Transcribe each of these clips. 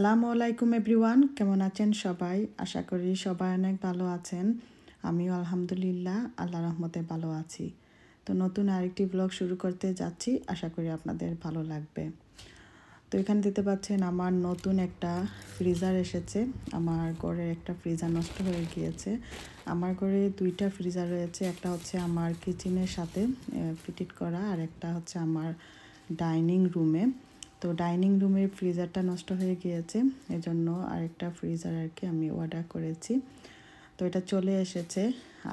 আসসালামু আলাইকুম এভরিওয়ান, কেমন আছেন সবাই? আশা করি সবাই অনেক ভালো আছেন। আমিও আলহামদুলিল্লাহ আল্লাহ রহমতে ভালো আছি। তো নতুন আরেকটি ব্লগ শুরু করতে যাচ্ছি, আশা করি আপনাদের ভালো লাগবে। তো এখানে দেখতে পাচ্ছেন আমার নতুন একটা ফ্রিজার এসেছে। আমার ঘরের একটা ফ্রিজার নষ্ট হয়ে গিয়েছে। আমার ঘরে দুইটা ফ্রিজার রয়েছে, একটা হচ্ছে আমার কিচেনের সাথে ফিটিট করা, আর একটা হচ্ছে আমার ডাইনিং রুমে তো ডাইনিং রুমের ফ্রিজারটা নষ্ট হয়ে গিয়েছে, এজন্য আরেকটা ফ্রিজার আর কি আমি অর্ডার করেছি। তো এটা চলে এসেছে,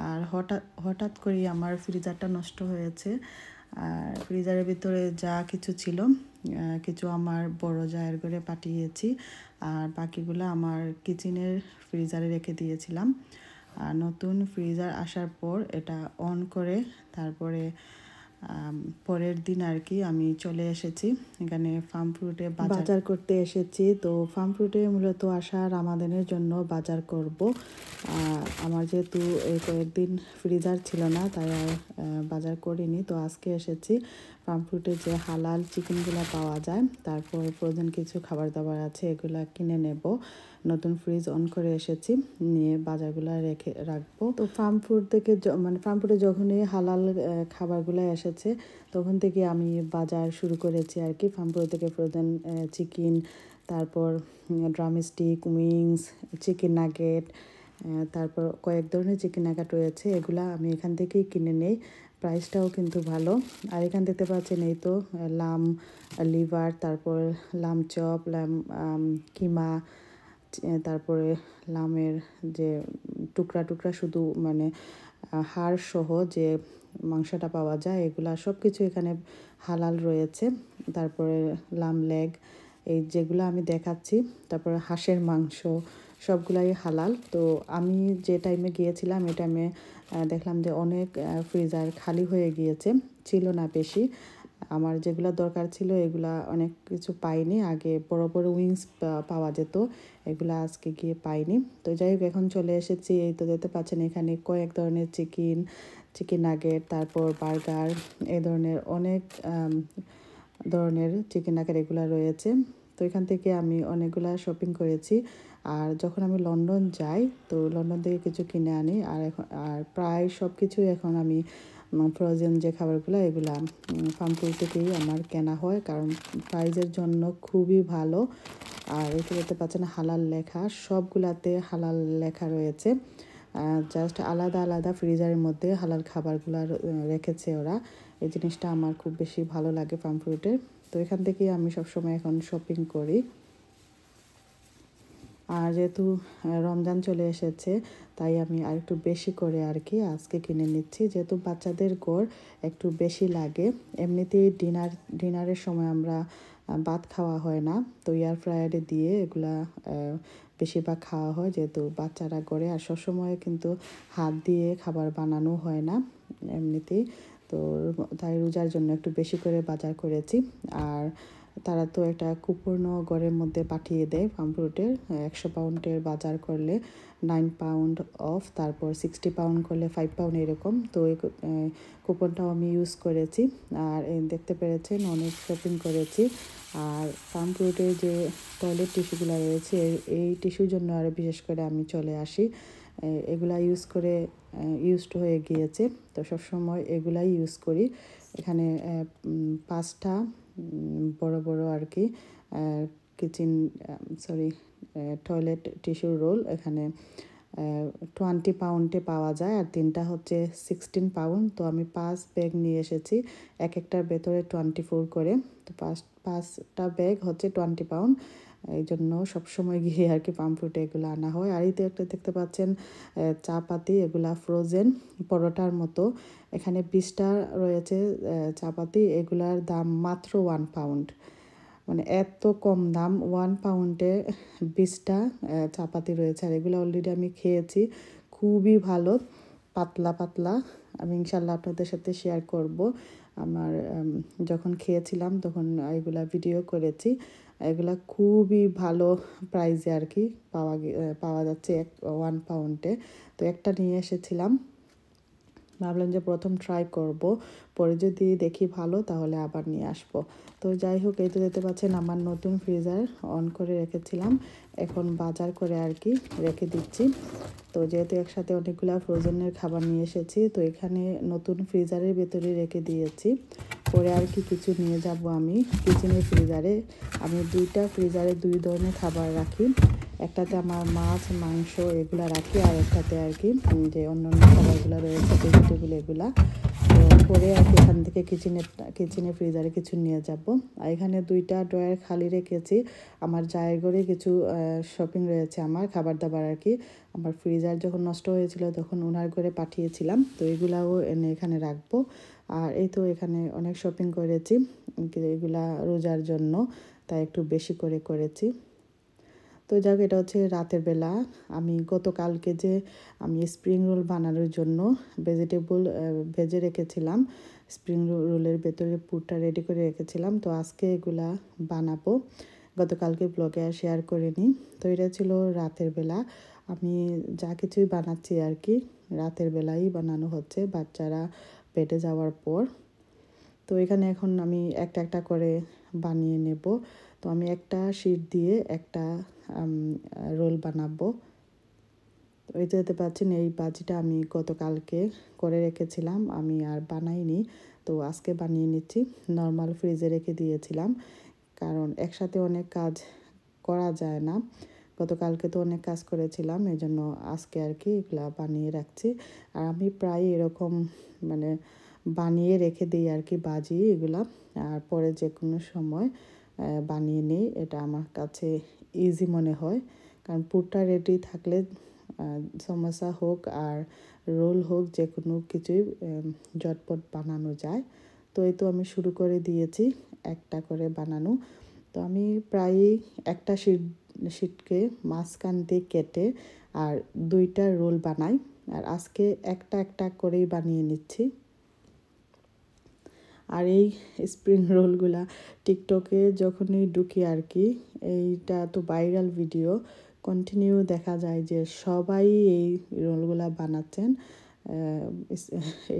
আর হঠাৎ হঠাৎ করেই আমার ফ্রিজারটা নষ্ট হয়েছে। আর ফ্রিজারের ভিতরে যা কিছু ছিল কিছু আমার বড় জায়ের করে পাঠিয়েছি, আর বাকিগুলো আমার কিচেনের ফ্রিজারে রেখে দিয়েছিলাম। আর নতুন ফ্রিজার আসার পর এটা অন করে তারপরে পরের দিন আর কি আমি চলে এসেছি। এখানে ফার্ম ফ্রুটে বাজার করতে এসেছি। তো ফার্ম ফ্রুটে মূলত আসা রামাদানের জন্য বাজার করব। আমার যেহেতু কয়েকদিন ফ্রিজার ছিল না, তাই আর বাজার করিনি। তো আজকে এসেছি ফার্ম ফ্রুটে যে হালাল চিকেনগুলো পাওয়া যায়, তারপর প্রয়োজন কিছু খাবার দাবার আছে, এগুলা কিনে নেব। নতুন ফ্রিজ অন করে এসেছি, নিয়ে বাজারগুলো রেখে, রাখব। তো ফার্ম ফুড থেকে মানে ফার্ম ফুডে যখনই হালাল খাবারগুলো এসেছে, তখন থেকে আমি বাজার শুরু করেছি আর কি। ফার্ম ফুড থেকে ফ্রোজেন চিকেন তারপর ড্রামস্টিক উইংস চিকেন নাগেট তারপর কয়েক ধরনের চিকেন নাগেট রয়েছে, এগুলা আমি এখান থেকেই কিনে নেই। প্রাইসটাও কিন্তু ভালো। আর এখান দেখতে পাচ্ছেন এই তো, লাম, লিভার, তারপর লাম চপ, লাম কিমা তারপরে লামের যে টুকরা টুকরা শুধু মানে হাড় সহ যে মাংসটা পাওয়া যায়, এগুলা সব কিছু এখানে হালাল রয়েছে। তারপরে লাম লেগ, এই যেগুলো আমি দেখাচ্ছি। তারপরে হাঁসের মাংস সবগুলাই হালাল। তো আমি যে টাইমে গিয়েছিলাম, এই টাইমে দেখলাম যে অনেক ফ্রিজার খালি হয়ে গিয়েছে। ছিল না বেশি। আমার যেগুলো দরকার ছিল, এগুলা অনেক কিছু পাইনি। আগে বড় বড় উইংস পাওয়া যেত। এগুলো আজকে গিয়ে পাইনি। তো যাই হোক, এখন চলে এসেছি। এই তো দেখতে পাচ্ছেন, এখানে কয়েক ধরনের চিকেন চিকেন নাগেট তারপর বার্গার এই ধরনের অনেক ধরনের চিকেন নাগেট এগুলো রয়েছে। তো এখান থেকে আমি অনেকগুলো শপিং করেছি। আর যখন আমি লন্ডন যাই, তো লন্ডন থেকে কিছু কিনে আনি। আর এখন, আর প্রায় সব কিছুই এখন আমি ফ্রোজেন যে খাবারগুলো, এগুলা ফার্মপুর থেকেই আমার কেনা হয়। কারণ প্রাইজের জন্য খুবই ভালো। আর দেখতে পাচ্ছেন হালাল লেখা, সবগুলাতে হালাল লেখা রয়েছে। জাস্ট আলাদা আলাদা ফ্রিজারের মধ্যে হালাল খাবারগুলো রেখেছে ওরা। এই জিনিসটা আমার খুব বেশি ভালো লাগে ফার্ম ফ্রুটের তো এখান থেকেই আমি সবসময় এখন শপিং করি। আর যেহেতু রমজান চলে এসেছে, তাই আমি আর একটু বেশি করে আর কি আজকে কিনে নিচ্ছি। যেহেতু বাচ্চাদের গড় একটু বেশি লাগে, এমনিতেই ডিনার, ডিনারের সময় আমরা ভাত খাওয়া হয় না। তো এয়ার ফ্রায়ারে দিয়ে এগুলা বেশিরভাগ খাওয়া হয়, যেহেতু বাচ্চারা গড়ে আর সবসময় কিন্তু হাত দিয়ে খাবার বানানো হয় না এমনিতেই। তো তাই রোজার জন্য একটু বেশি করে বাজার করেছি। আর তারা তো একটা কুপনও ঘরের মধ্যে পাঠিয়ে দেয় ফার্মফ্রুটের একশো পাউন্ডের বাজার করলে নাইন পাউন্ড অফ তারপর সিক্সটি পাউন্ড করলে ফাইভ পাউন্ড এরকম। তো এই কুপনটাও আমি ইউজ করেছি। আর দেখতে পেরেছেন, অনেক শপিং করেছি। আর ফার্মফ্রুটের যে টয়লেট টিস্যুগুলো রয়েছে এই টিস্যুর জন্য আরও বিশেষ করে আমি চলে আসি। এগুলা ইউজ করে ইউজড হয়ে গিয়েছে। তো সবসময় এগুলাই ইউজ করি। এখানে পাঁচটা বড় বড় আর কি কিচেন সরি টয়লেট টিস্যুর রোল এখানে টোয়েন্টি পাউন্ডে পাওয়া যায় আর তিনটা হচ্ছে সিক্সটিন পাউন্ড তো আমি পাঁচ ব্যাগ নিয়ে এসেছি, এক একটার ভেতরে টোয়েন্টি ফোর করে। তো পাঁচ, পাঁচটা ব্যাগ হচ্ছে টোয়েন্টি পাউন্ড এই জন্য সবসময় গিয়ে আর কি পাম্পফ্রুটে এগুলো আনা হয়। আর এতে একটা দেখতে পাচ্ছেন চা পাতি এগুলা ফ্রোজেন পরোটার মতো। এখানে বিশটা রয়েছে চা পাতি এগুলার দাম মাত্র ওয়ান পাউন্ড মানে এত কম দাম ওয়ান পাউন্ডে বিশটা চাপাতি রয়েছে। আর এগুলো অলরেডি আমি খেয়েছি, খুবই ভালো, পাতলা পাতলা। আমি ইনশাল্লাহ আপনাদের সাথে শেয়ার করব। আমার যখন খেয়েছিলাম, তখন এগুলা ভিডিও করেছি। এগুলা খুবই ভালো প্রাইজে আর কি পাওয়া পাওয়া যাচ্ছে এক ওয়ান পাউন্ডে তো একটা নিয়ে এসেছিলাম। ভাবলাম যে প্রথম ট্রাই করব, পরে যদি দেখি ভালো তাহলে আবার নিয়ে আসব। তো যাই হোক, এই তো দেখতে পাচ্ছেন আমার নতুন ফ্রিজার অন করে রেখেছিলাম। এখন বাজার করে আর কি রেখে দিচ্ছি। তো যেহেতু একসাথে অনেকগুলো ফ্রোজেনের খাবার নিয়ে এসেছি, তো এখানে নতুন ফ্রিজারের ভেতরে রেখে দিয়েছি। পরে আর কি কিছু নিয়ে যাব আমি। কিচেনের ফ্রিজারে আমি দুইটা ফ্রিজারে দুই ধরনের খাবার রাখি। একটাতে আমার মাছ, মাংস এগুলো রাখি, আর একটাতে আর কি যে অন্য অন্য খাবারগুলো রয়েছে ভেজিটেবল এগুলা। তো পরে আর এখান থেকে কিচেনে কিচেনে ফ্রিজারে কিছু নিয়ে যাব। আর এখানে দুইটা ড্রয়ার খালি রেখেছি। আমার জায়ের ঘরে কিছু শপিং রয়েছে আমার খাবার দাবার আর কি। আমার ফ্রিজার যখন নষ্ট হয়েছিল তখন ওনার ঘরে পাঠিয়েছিলাম। তো এগুলাও এনে এখানে রাখব। আর এই তো এখানে অনেক শপিং করেছি, এগুলা রোজার জন্য, তাই একটু বেশি করে করেছি। তো যাক, এটা হচ্ছে রাতের বেলা। আমি গতকালকে যে আমি স্প্রিং রোল বানানোর জন্য ভেজিটেবল ভেজে রেখেছিলাম স্প্রিং রোলের ভেতরে পুরটা রেডি করে রেখেছিলাম, তো আজকে এগুলা বানাবো। গতকালকে ব্লগে আর শেয়ার করিনি। তো এটা ছিল রাতের বেলা। আমি যা কিছুই বানাচ্ছি আর কি, রাতের বেলাই বানানো হচ্ছে বাচ্চারা পেটে যাওয়ার পর। তো এখানে এখন আমি একটা একটা করে বানিয়ে নেব। তো আমি একটা শিট দিয়ে একটা রোল বানাবো। ওই দেখতে পাচ্ছেন, এই বাজিটা আমি গতকালকে করে রেখেছিলাম, আমি আর বানাইনি। তো আজকে বানিয়ে নিচ্ছি, নর্মাল ফ্রিজে রেখে দিয়েছিলাম, কারণ একসাথে অনেক কাজ করা যায় না। গতকালকে তো অনেক কাজ করেছিলাম এই জন্য আজকে আর কি এগুলা বানিয়ে রাখছি। আর আমি প্রায় এরকম মানে বানিয়ে রেখে দিই আর কি বাজি এগুলা, আর পরে যে কোনো সময় বানিয়ে নিই, এটা আমার কাছে ইজি মনে হয়। কারণ পুরটা রেডি থাকলে সমোসা হোক আর রোল হোক যে কোনো কিছুই জটপট বানানো যায়। তো এই তো আমি শুরু করে দিয়েছি, একটা করে বানানো। তো আমি প্রায়ই একটা শিট, শিটকে মাঝখান দিয়ে কেটে আর দুইটা রোল বানাই। আর আজকে একটা একটা করেই বানিয়ে নিচ্ছি। আর এই স্প্রিং রোলগুলা টিকটকে যখনই ঢুকি আর কি, এইটা তো ভাইরাল ভিডিও কন্টিনিউ দেখা যায় যে সবাই এই রোলগুলা বানাচ্ছেন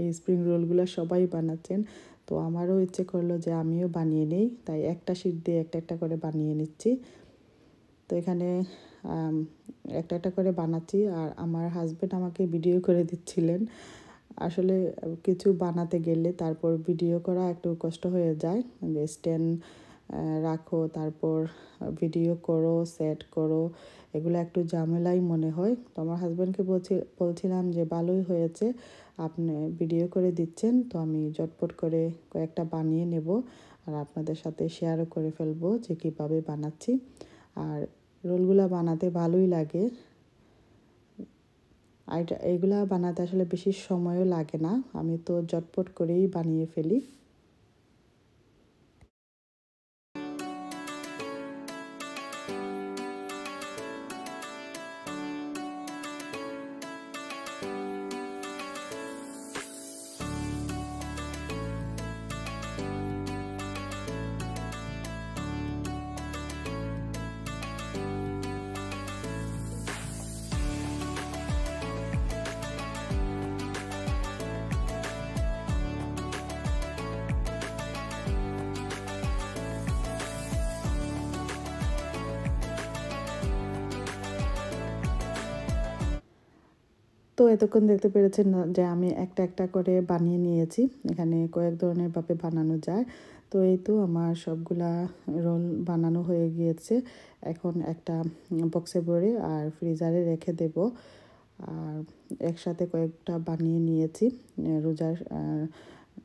এই স্প্রিং রোলগুলো সবাই বানাচ্ছেন। তো আমারও ইচ্ছে করল যে আমিও বানিয়ে নিই, তাই একটা শিট দিয়ে একটা একটা করে বানিয়ে নিচ্ছি। তো এখানে একটা একটা করে বানাচ্ছি, আর আমার হাজব্যান্ড আমাকে ভিডিও করে দিচ্ছিলেন। আসলে কিছু বানাতে গেলে তারপর ভিডিও করা একটু কষ্ট হয়ে যায়। স্ট্যান্ড রাখো, তারপর ভিডিও করো, সেট করো, এগুলো একটু ঝামেলাই মনে হয়। তো আমার হাজব্যান্ডকে বলছি, বলছিলাম যে ভালোই হয়েছে, আপনি ভিডিও করে দিচ্ছেন, তো আমি জটপট করে কয়েকটা বানিয়ে নেব আর আপনাদের সাথে শেয়ারও করে ফেলব যে কীভাবে বানাচ্ছি। আর রোলগুলো বানাতে ভালোই লাগে। আর এগুলা বানাতে আসলে বেশি সময়ও লাগে না। আমি তো জটপট করেই বানিয়ে ফেলি। তো এতক্ষণ দেখতে পেরেছেন যে আমি একটা একটা করে বানিয়ে নিয়েছি। এখানে কয়েক ধরনের ভাবে বানানো যায়। তো এই তো আমার সবগুলা রোল বানানো হয়ে গিয়েছে। এখন একটা বক্সে ভরে আর ফ্রিজারে রেখে দেব। আর একসাথে কয়েকটা বানিয়ে নিয়েছি। রোজার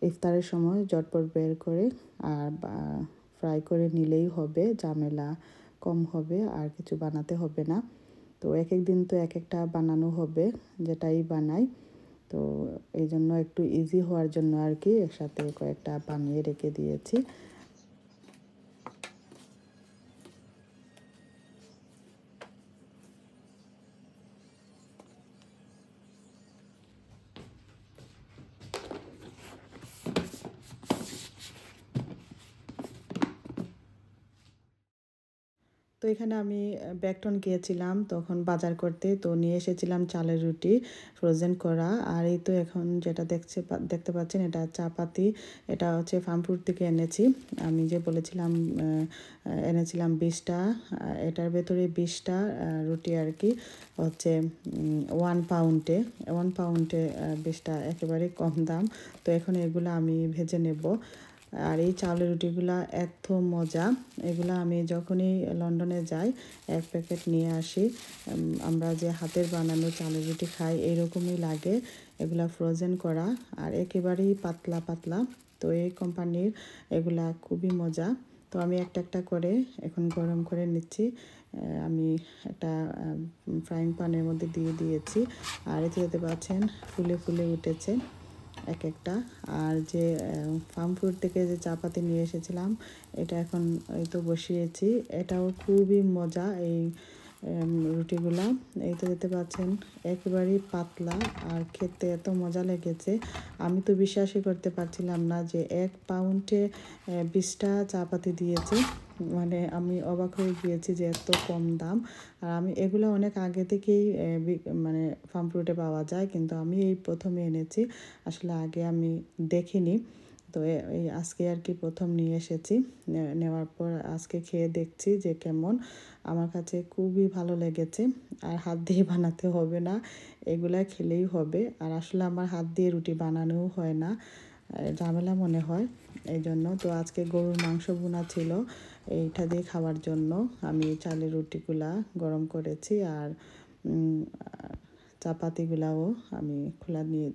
ইফতারের সময় জটপট বের করে আর ফ্রাই করে নিলেই হবে। ঝামেলা কম হবে, আর কিছু বানাতে হবে না। তো এক এক দিন তো এক একটা বানানো হবে, যেটাই বানাই। তো এই জন্য একটু ইজি হওয়ার জন্য আর কি একসাথে কয়েকটা বানিয়ে রেখে দিয়েছি। তো এখানে আমি ব্যাকটন গিয়েছিলাম তখন বাজার করতে। তো নিয়ে এসেছিলাম চালের রুটি ফ্রোজেন করা। আর এই তো এখন যেটা দেখছে দেখতে পাচ্ছেন এটা চাপাতি, এটা হচ্ছে ফার্মফুড থেকে এনেছি। আমি যে বলেছিলাম এনেছিলাম বিশটা এটার ভেতরে বিশটা রুটি আর কি, হচ্ছে ওয়ান পাউন্ডে ওয়ান পাউন্ডে বিশটা একেবারে কম দাম। তো এখন এগুলো আমি ভেজে নেব। আর এই চাউলের রুটিগুলো এত মজা। এগুলো আমি যখনই লন্ডনে যাই, এক প্যাকেট নিয়ে আসি। আমরা যে হাতের বানানো চাউলের রুটি খাই, এরকমই লাগে। এগুলা ফ্রোজেন করা আর একেবারেই পাতলা পাতলা। তো এই কোম্পানির এগুলা খুবই মজা। তো আমি একটা একটা করে এখন গরম করে নিচ্ছি। আমি একটা ফ্রাইং প্যানের মধ্যে দিয়ে দিয়েছি। আর এতে যেতে পাচ্ছেন, ফুলে ফুলে উঠেছে। এক একটা আর যে ফার্ম ফুড থেকে যে চাপাতি নিয়ে এসেছিলাম, এটা এখন এই তো বসিয়েছি। এটাও খুবই মজা এই রুটিগুলা। এই তো দেখতে পাচ্ছেন, একেবারেই পাতলা আর খেতে এত মজা লেগেছে। আমি তো বিশ্বাসই করতে পারছিলাম না যে এক পাউন্ডে বিশটা চাপাতি দিয়েছে। মানে আমি অবাক হয়ে গিয়েছি যে এত কম দাম। আর আমি এগুলো অনেক আগে থেকেই মানে ফার্ম ফ্রুটে পাওয়া যায়, কিন্তু আমি এই প্রথমে এনেছি। আসলে আগে আমি দেখিনি। তো এই আজকে আর কি প্রথম নিয়ে এসেছি। নেওয়ার পর আজকে খেয়ে দেখছি যে কেমন। আমার কাছে খুবই ভালো লেগেছে। আর হাত দিয়ে বানাতে হবে না। এগুলা খেলেই হবে। আর আসলে আমার হাত দিয়ে রুটি বানানোও হয় না। ঝামেলা মনে হয় এই জন্য তো আজকে গরুর মাংস বোনা ছিল, এইটা দিয়ে খাওয়ার জন্য আমি চালের রুটিগুলা গরম করেছি আর চাপাতিগুলাও আমি খোলা নিয়ে,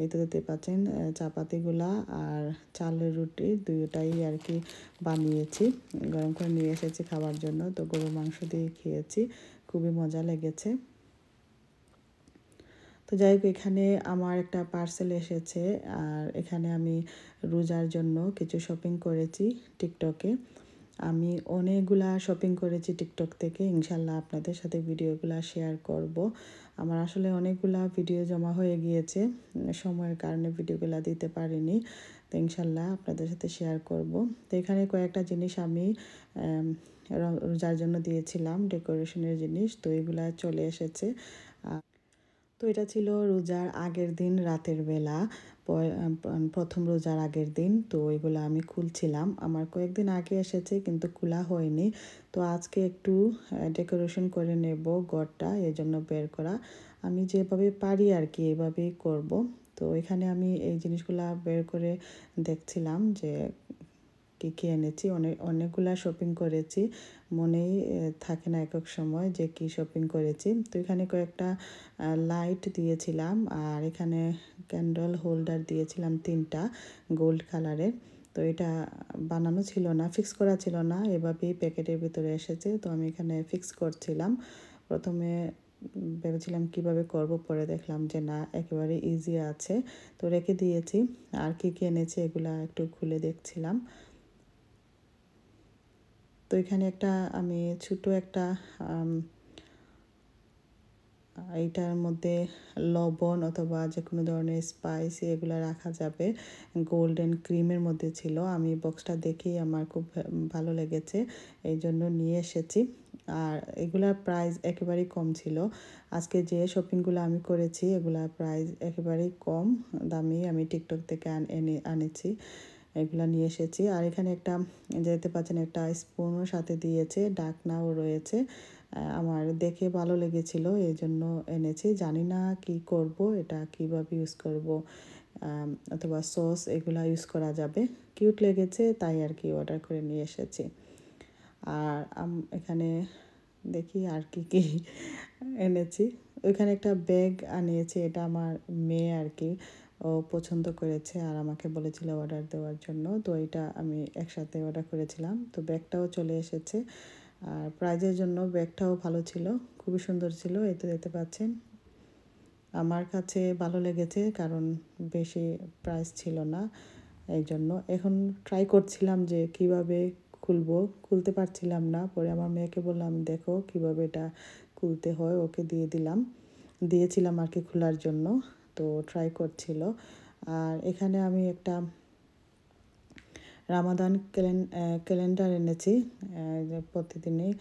এই তো দেখতে পাচ্ছেন চাপাতিগুলা আর চালের রুটি দুইটাই আর কি বানিয়েছি, গরম করে নিয়ে এসেছি খাওয়ার জন্য। তো গরুর মাংস দিয়ে খেয়েছি, খুবই মজা লেগেছে। তো যাই হোক, এখানে আমার একটা পার্সেল এসেছে আর এখানে আমি রোজার জন্য কিছু শপিং করেছি টিকটকে আমি অনেকগুলা শপিং করেছি টিকটক থেকে, ইনশাল্লাহ আপনাদের সাথে ভিডিওগুলো শেয়ার করব। আমার আসলে অনেকগুলা ভিডিও জমা হয়ে গিয়েছে, সময়ের কারণে ভিডিওগুলো দিতে পারিনি, তো ইনশাল্লাহ আপনাদের সাথে শেয়ার করব। তো এখানে কয়েকটা জিনিস আমি রোজার জন্য দিয়েছিলাম ডেকোরেশনের জিনিস, তো এগুলা চলে এসেছে। তো এটা ছিল রোজার আগের দিন রাতের বেলা। প্রথম রোজার আগের দিন। তো ওইগুলো আমি খুলছিলাম। আমার কয়েকদিন আগে এসেছে কিন্তু খোলা হয়নি। তো আজকে একটু ডেকোরেশন করে নেব গড়টা এই জন্য বের করা। আমি যেভাবে পারি আর কি এভাবেই করব। তো এখানে আমি এই জিনিসগুলা বের করে দেখছিলাম যে কী কী এনেছি? অনেক অনেকগুলা শপিং করেছি। মনেই থাকে না এক এক সময় যে কি শপিং করেছি। তো এখানে কয়েকটা লাইট দিয়েছিলাম আর এখানে ক্যান্ডেল হোল্ডার দিয়েছিলাম তিনটা গোল্ড কালারের তো এটা বানানো ছিল না ফিক্স করা ছিল না, এভাবেই প্যাকেটের ভিতরে এসেছে। তো আমি এখানে ফিক্স করছিলাম। প্রথমে ভেবেছিলাম কীভাবে করব, পরে দেখলাম যে না, একেবারে ইজি আছে। তো রেখে দিয়েছি। আর কি কি এনেছি এগুলা একটু খুলে দেখছিলাম। তো এখানে একটা, আমি ছোটো একটা এইটার মধ্যে লবণ অথবা যে কোনো ধরনের স্পাইস এগুলো রাখা যাবে। গোল্ডেন ক্রিমের মধ্যে ছিল। আমি বক্সটা দেখেই আমার খুব ভালো লেগেছে। এই জন্য নিয়ে এসেছি। আর এগুলার প্রাইস একেবারেই কম ছিল। আজকে যে শপিংগুলো আমি করেছি, এগুলার প্রাইস একেবারেই কম দামি। আমি টিকটক থেকে এনে, আনেছি। এগুলা নিয়ে এসেছি। আর এখানে একটা যেতে পাচ্ছেন একটা স্পুনও সাথে দিয়েছে, ডাকনাও রয়েছে। আমার দেখে ভালো লেগেছিল এই জন্য এনেছি। জানি না কি করব, এটা কীভাবে ইউজ করব অথবা সস এগুলা ইউজ করা যাবে। কিউট লেগেছে, তাই আর কি অর্ডার করে নিয়ে এসেছি। আর এখানে দেখি আর কি কি এনেছি। ওইখানে একটা ব্যাগ আনিয়েছি, এটা আমার মেয়ে আর কি। ও পছন্দ করেছে আর আমাকে বলেছিল অর্ডার দেওয়ার জন্য। তো এটা আমি একসাথে অর্ডার করেছিলাম। তো ব্যাগটাও চলে এসেছে। আর প্রাইজের জন্য ব্যাগটাও ভালো ছিল। খুবই সুন্দর ছিল, এই তো দেখতে পাচ্ছেন। আমার কাছে ভালো লেগেছে কারণ বেশি প্রাইস ছিল না এই জন্য। এখন ট্রাই করছিলাম যে কীভাবে খুলবো। খুলতে পারছিলাম না। পরে আমার মেয়েকে বললাম, দেখো কীভাবে এটা খুলতে হয়। ওকে দিয়ে দিলাম। দিয়েছিলাম আর কি খোলার জন্য। তো ট্রাই করছিল। আর এখানে আমি একটা রামাদান ক্যালেন্ডার এনেছি প্রতিদিনই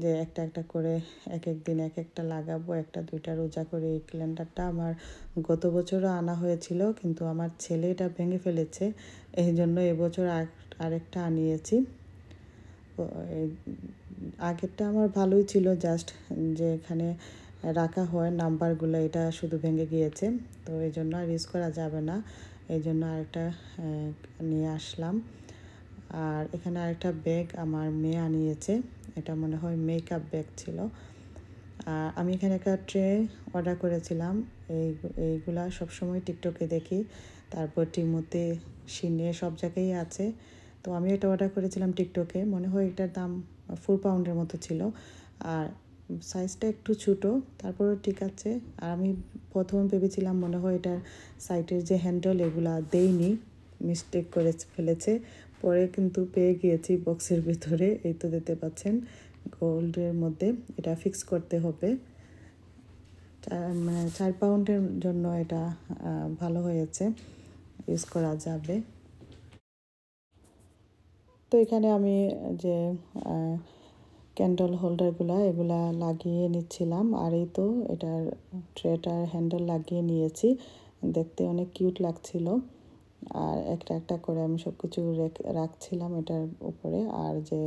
যে একটা একটা করে এক এক দিন এক একটা লাগাবো, একটা দুইটা রোজা করে এই ক্যালেন্ডারটা আমার গত বছরও আনা হয়েছিল, কিন্তু আমার ছেলে এটা ভেঙে ফেলেছে, এই জন্য এবছর আরেকটা আনিয়েছি। আগেরটা আমার ভালোই ছিল জাস্ট যে এখানে রাখা হয় নাম্বারগুলো, এটা শুধু ভেঙে গিয়েছে। তো এই জন্য আর ইউজ করা যাবে না। এই জন্য আরেকটা নিয়ে আসলাম। আর এখানে আরেকটা ব্যাগ আমার মেয়ে আনিয়েছে। এটা মনে হয় মেকআপ ব্যাগ ছিল। আর আমি এখানে একটা ট্রে অর্ডার করেছিলাম। এই, এইগুলা সবসময় টিকটকে দেখি। তারপর টিমোতে সিনে সব জায়গায় আছে। তো আমি এটা অর্ডার করেছিলাম টিকটকে মনে হয় এটার দাম ফোর পাউন্ডের মতো ছিল। আর সাইজটা একটু ছোটো, তারপরেও ঠিক আছে। আর আমি প্রথম ভেবেছিলাম মনে হয় এটার সাইটের যে হ্যান্ডেল এগুলা দেইনি মিস্টেক করে ফেলেছে। পরে কিন্তু পেয়ে গিয়েছি বক্সের ভিতরে, এই তো দিতে পাচ্ছেন গোল্ডের মধ্যে এটা ফিক্স করতে হবে। মানে চার পাউন্ডের জন্য এটা ভালো হয়েছে ইউজ করা যাবে। তো এখানে আমি যে ক্যান্ডেল হোল্ডারগুলো এগুলা লাগিয়ে নিচ্ছিলাম। আর এই তো এটার ট্রেটার হ্যান্ডেল লাগিয়ে নিয়েছি। দেখতে অনেক কিউট লাগছিল। আর একটা একটা করে আমি সব কিছু রাখছিলাম এটার উপরে। আর যে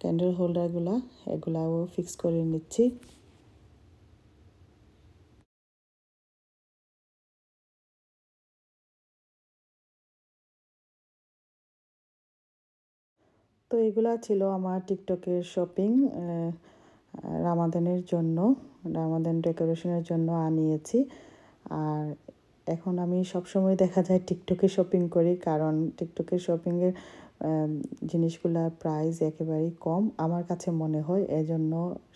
ক্যান্ডেল হোল্ডারগুলো এগুলাও ফিক্স করে নিচ্ছি। তো এগুলা ছিল আমার টিকটকের শপিং রামাদানের জন্য, রামাদান ডেকোরেশনের জন্য আনিয়েছি। আর এখন আমি সবসময় দেখা যায় টিকটকে শপিং করি, কারণ টিকটকের শপিংয়ের জিনিসগুলোর প্রাইস একেবারেই কম আমার কাছে মনে হয়। এজন্য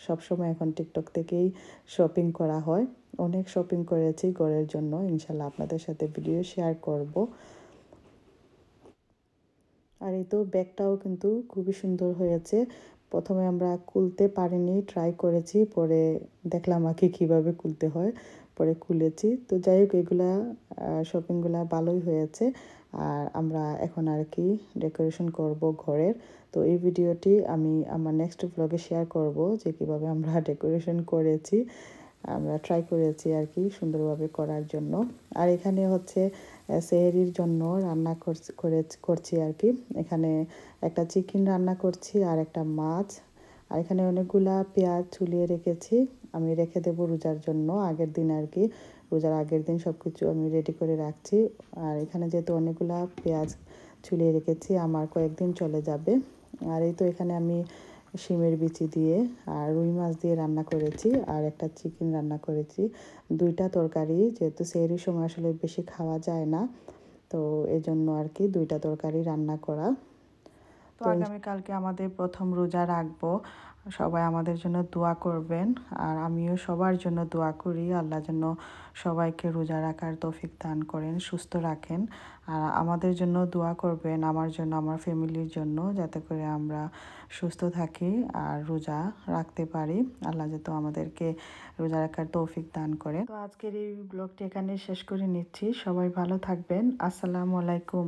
সবসময় এখন টিকটক থেকেই শপিং করা হয়। অনেক শপিং করেছি ঘরের জন্য। ইনশাল্লাহ আপনাদের সাথে ভিডিও শেয়ার করব। আর এই তো ব্যাগটাও কিন্তু খুবই সুন্দর হয়েছে। প্রথমে আমরা কুলতে পারিনি ট্রাই করেছি, পরে দেখলাম আগে কীভাবে কুলতে হয়, পরে খুলেছি। তো যাই হোক, এগুলা শপিংগুলা ভালোই হয়েছে। আর আমরা এখন আর কি ডেকোরেশন করব ঘরের। তো এই ভিডিওটি আমি আমার নেক্সট ব্লগে শেয়ার করব, যে কীভাবে আমরা ডেকোরেশন করেছি। আমরা ট্রাই করেছি আর কি সুন্দরভাবে করার জন্য। আর এখানে হচ্ছে সেহেরির জন্য রান্না করে, করছি আর কি। এখানে একটা চিকেন রান্না করছি আর একটা মাছ। আর এখানে অনেকগুলা পেঁয়াজ ছুলিয়ে রেখেছি। আমি রেখে দেবো রোজার জন্য, আগের দিন আর কি। রোজার আগের দিন সব কিছু আমি রেডি করে রাখছি। আর এখানে যেহেতু অনেকগুলা পেঁয়াজ ছুলিয়ে রেখেছি, আমার কয়েকদিন চলে যাবে। আর এই তো এখানে আমি শিমের বিচি দিয়ে আর রুই মাছ দিয়ে রান্না করেছি আর একটা চিকেন রান্না করেছি। দুইটা তরকারি, যেহেতু সেরি সময় আসলে বেশি খাওয়া যায় না, তো এজন্য জন্য আর কি দুইটা তরকারি রান্না করা। তো আগামীকালকে আমাদের প্রথম রোজা রাখব। সবাই আমাদের জন্য দোয়া করবেন। আর আমিও সবার জন্য দোয়া করি। আল্লাহ যেন সবাইকে রোজা রাখার তৌফিক দান করেন সুস্থ রাখেন। আর আমাদের জন্য দোয়া করবেন আমার জন্য আমার ফ্যামিলির জন্য যাতে করে আমরা সুস্থ থাকি আর রোজা রাখতে পারি। আল্লাহ যেহেতু আমাদেরকে রোজা রাখার তৌফিক দান করেন। তো আজকের এই ব্লগটি এখানে শেষ করে নিচ্ছি। সবাই ভালো থাকবেন। আসসালামু আলাইকুম।